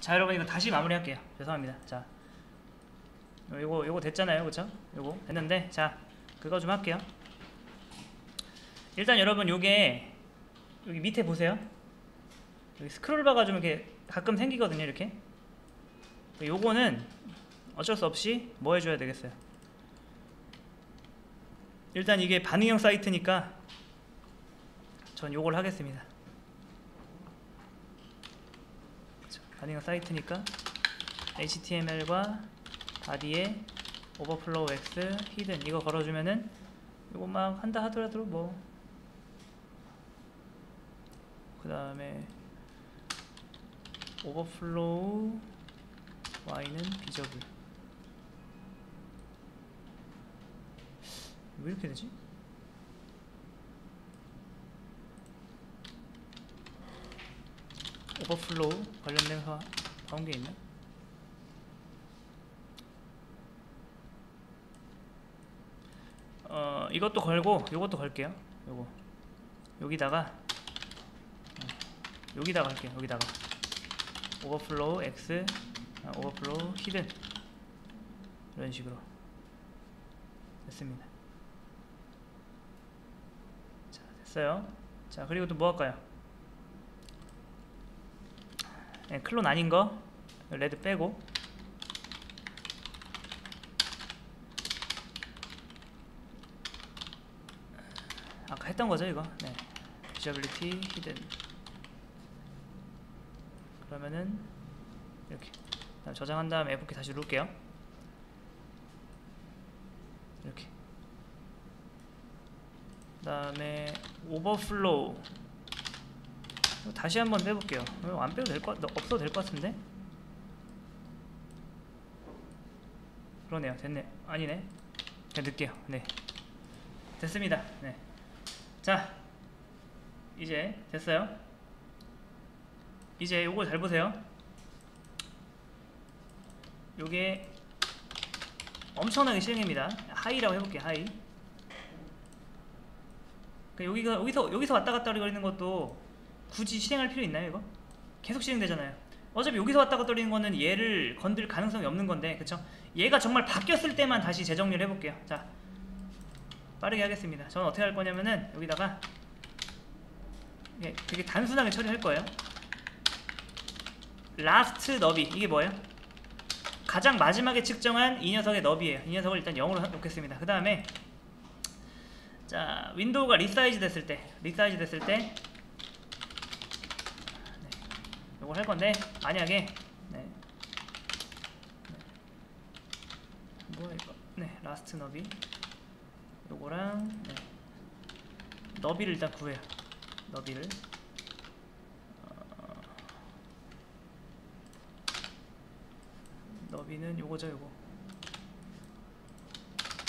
자 여러분 이거 다시 마무리할게요. 죄송합니다. 자 요거 요거 됐잖아요. 그쵸? 요거 됐는데 자 그거 좀 할게요. 일단 여러분 요게 여기 밑에 보세요. 여기 스크롤 바가 좀 이렇게 가끔 생기거든요 이렇게. 요거는 어쩔 수 없이 뭐 해줘야 되겠어요? 일단 이게 반응형 사이트니까 전 요걸 하겠습니다 반응형 사이트니까 HTML과 바디에 오버플로우 X 히든 이거 걸어주면은 막 한다 하더라도 뭐 그 다음에 overflow Y는 visible 왜 이렇게 되지? overflow 관련돼서 나온 게 있나? 어 이것도 걸고 요것도 걸게요. 요거 여기다가 어, 여기다가 할게요. 여기다가 overflow x 아, overflow hidden 이런 식으로 됐습니다. 자 됐어요. 자 그리고 또 뭐 할까요? 네, 클론 아닌 거. 레드 빼고. 아까 했던 거죠 이거? 네. Visibility hidden. 그러면은 이렇게. 그다음 저장한 다음에 F키 다시 누를게요. 이렇게. 그 다음에 overflow 다시 한번 빼볼게요. 이거 안 빼도 될 것 없어도 될 것 같은데? 그러네요. 됐네. 아니네. 그냥 넣을게요. 네. 됐습니다. 네. 자 이제 됐어요? 이제 요거 잘 보세요. 요게 엄청나게 실행입니다. 하이라고 해볼게요 하이. 그 여기가 여기서 여기서 왔다 갔다 거리는 것도 굳이 실행할 필요 있나요 이거? 계속 실행되잖아요. 어차피 여기서 왔다 갔다 거리는 거는 얘를 건들 가능성이 없는 건데 그쵸? 얘가 정말 바뀌었을 때만 다시 재정리를 해볼게요. 자 빠르게 하겠습니다. 저는 어떻게 할 거냐면은 여기다가 예, 되게 단순하게 처리할 거예요. last 너비. 이게 뭐예요? 가장 마지막에 측정한 이 녀석의 너비예요. 이 녀석을 일단 0으로 놓겠습니다. 그 다음에 자 window가 resize 됐을 때 resize 됐을 때 네, 요걸 할 건데? 만약에 네. 네. 뭐야 이거 네 last 너비. 요거랑 네. 너비를 일단 구해요. 너비를. 어, 너비는 요거죠 요거.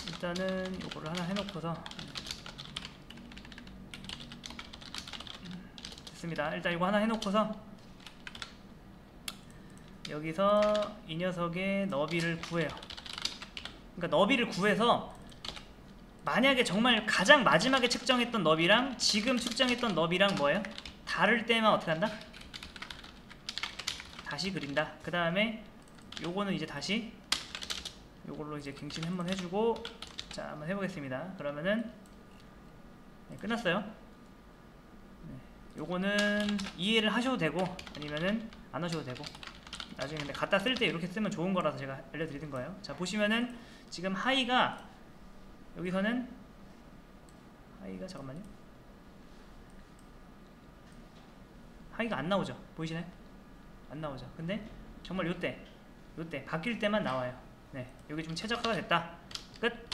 일단은 요거를 하나 해놓고서 됐습니다. 일단 이거 하나 해놓고서 여기서 이 녀석의 너비를 구해요. 그러니까 너비를 구해서 만약에 정말 가장 마지막에 측정했던 너비랑 지금 측정했던 너비랑 뭐예요? 다를 때만 어떻게 한다? 다시 그린다. 그 다음에 요거는 이제 다시 요걸로 이제 갱신 한번 해주고 자 한번 해보겠습니다. 그러면은 네, 끝났어요. 네, 요거는 이해를 하셔도 되고 아니면은 안 하셔도 되고 나중에 근데 갖다 쓸 때 이렇게 쓰면 좋은 거라서 제가 알려드리는 거예요. 자 보시면은 지금 하이가 여기서는 하이가 잠깐만요. 하이가 안 나오죠? 보이시나요? 안 나오죠. 근데 정말 요때 요때 바뀔 때만 나와요. 네 여기 좀 최적화가 됐다. 끝